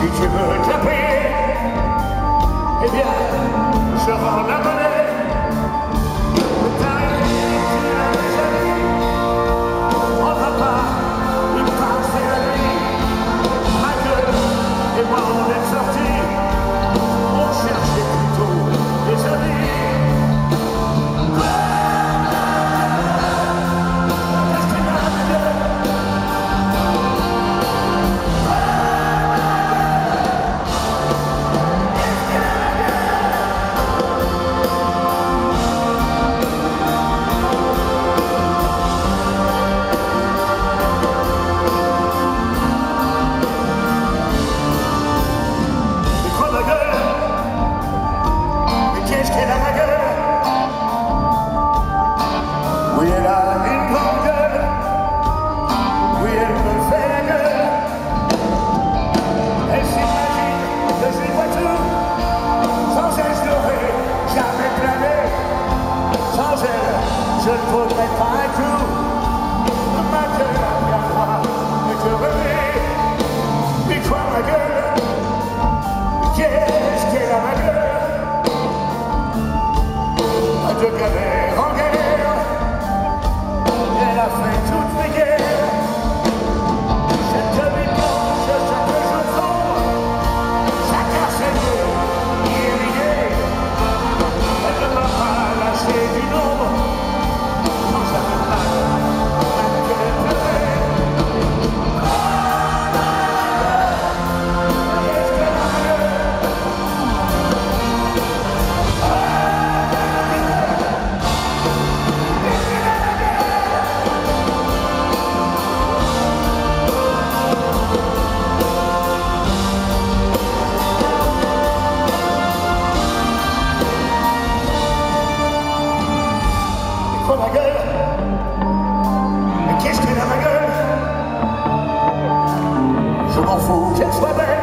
Жить и быть de Gané. gueule. Mais qu'est-ce qu'elle a la gueule? Je m'en fous. Qu'elle soit belle.